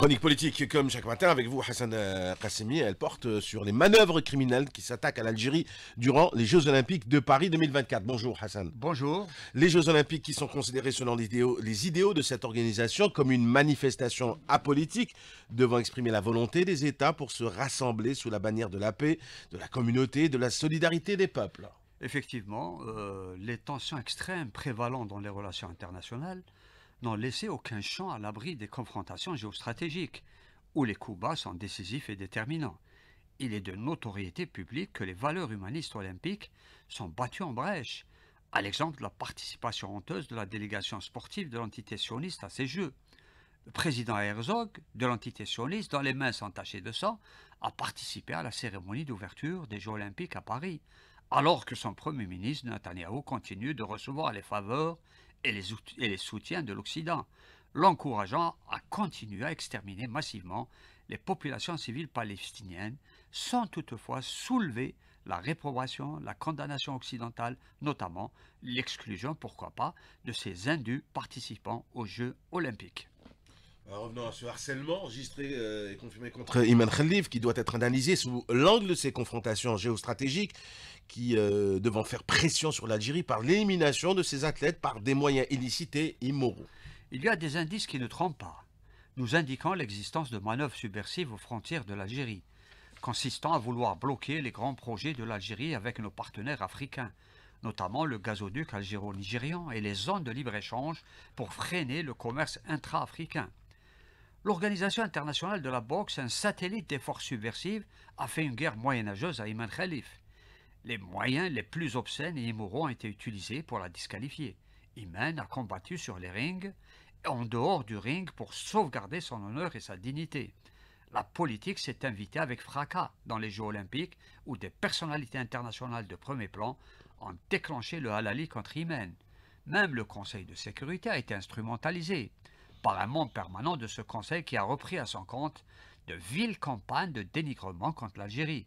Chronique politique, comme chaque matin, avec vous, Hassan euh, Qassemi, elle porte sur les manœuvres criminelles qui s'attaquent à l'Algérie durant les Jeux Olympiques de Paris 2024. Bonjour Hassan. Bonjour. Les Jeux Olympiques qui sont considérés selon les idéaux, les idéaux de cette organisation comme une manifestation apolitique devant exprimer la volonté des États pour se rassembler sous la bannière de la paix, de la communauté, de la solidarité des peuples. Effectivement, euh, les tensions extrêmes prévalant dans les relations internationales n'ont laissé aucun champ à l'abri des confrontations géostratégiques, où les coups bas sont décisifs et déterminants. Il est de notoriété publique que les valeurs humanistes olympiques sont battues en brèche, à l'exemple de la participation honteuse de la délégation sportive de l'entité sioniste à ces Jeux. Le président Herzog, de l'entité sioniste, dont les mains sont tachées de sang, a participé à la cérémonie d'ouverture des Jeux olympiques à Paris, alors que son premier ministre Netanyahu continue de recevoir les faveurs et les, soutiens de l'Occident, l'encourageant à continuer à exterminer massivement les populations civiles palestiniennes, sans toutefois soulever la réprobation, la condamnation occidentale, notamment l'exclusion, pourquoi pas, de ces indus participants aux Jeux olympiques. Revenons à ce harcèlement enregistré euh, et confirmé contre Iman Khalif, qui doit être analysé sous l'angle de ces confrontations géostratégiques qui euh, devant faire pression sur l'Algérie par l'élimination de ses athlètes par des moyens illicites et immoraux. Il y a des indices qui ne trompent pas, nous indiquant l'existence de manœuvres subversives aux frontières de l'Algérie, consistant à vouloir bloquer les grands projets de l'Algérie avec nos partenaires africains, notamment le gazoduc algéro-nigérian et les zones de libre-échange pour freiner le commerce intra-africain. L'Organisation internationale de la boxe, un satellite des forces subversives, a fait une guerre moyenâgeuse à Iman Khalif. Les moyens les plus obscènes et immoraux ont été utilisés pour la disqualifier. Iman a combattu sur les rings et en dehors du ring pour sauvegarder son honneur et sa dignité. La politique s'est invitée avec fracas dans les Jeux olympiques où des personnalités internationales de premier plan ont déclenché le halali contre Iman. Même le Conseil de sécurité a été instrumentalisé par un membre permanent de ce Conseil qui a repris à son compte de viles campagnes de dénigrement contre l'Algérie.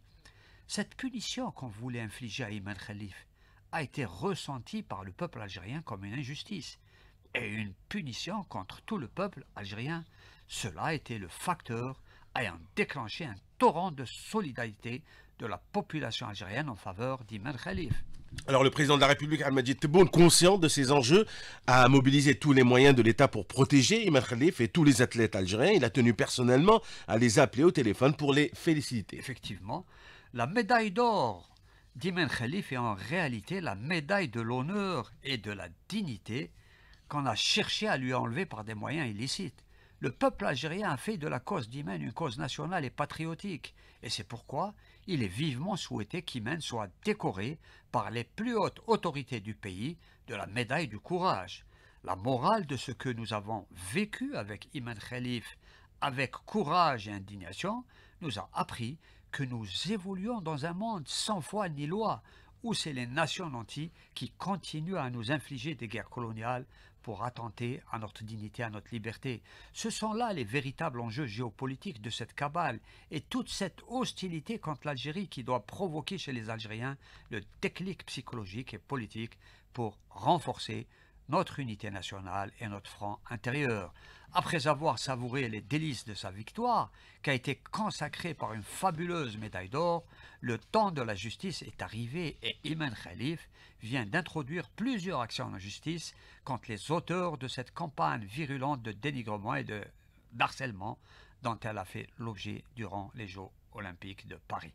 Cette punition qu'on voulait infliger à Iman Khalif a été ressentie par le peuple algérien comme une injustice et une punition contre tout le peuple algérien. Cela a été le facteur ayant déclenché un torrent de solidarité de la population algérienne en faveur d'Iman Khalif. Alors le président de la République, Al-Majid Tebboune, conscient de ces enjeux, a mobilisé tous les moyens de l'État pour protéger Iman Khalif et tous les athlètes algériens. Il a tenu personnellement à les appeler au téléphone pour les féliciter. Effectivement, la médaille d'or d'Iman Khalif est en réalité la médaille de l'honneur et de la dignité qu'on a cherché à lui enlever par des moyens illicites. Le peuple algérien a fait de la cause d'Imen une cause nationale et patriotique, et c'est pourquoi il est vivement souhaité qu'Imen soit décoré par les plus hautes autorités du pays de la médaille du courage. La morale de ce que nous avons vécu avec Iman Khalif, avec courage et indignation, nous a appris que nous évoluons dans un monde sans foi ni loi, où c'est les nations nantis qui continuent à nous infliger des guerres coloniales pour attenter à notre dignité, à notre liberté. Ce sont là les véritables enjeux géopolitiques de cette cabale et toute cette hostilité contre l'Algérie qui doit provoquer chez les Algériens le déclic psychologique et politique pour renforcer notre unité nationale et notre front intérieur. Après avoir savouré les délices de sa victoire, qui a été consacrée par une fabuleuse médaille d'or, le temps de la justice est arrivé et Iman Khalif vient d'introduire plusieurs actions en justice contre les auteurs de cette campagne virulente de dénigrement et de d'harcèlement dont elle a fait l'objet durant les Jeux olympiques de Paris.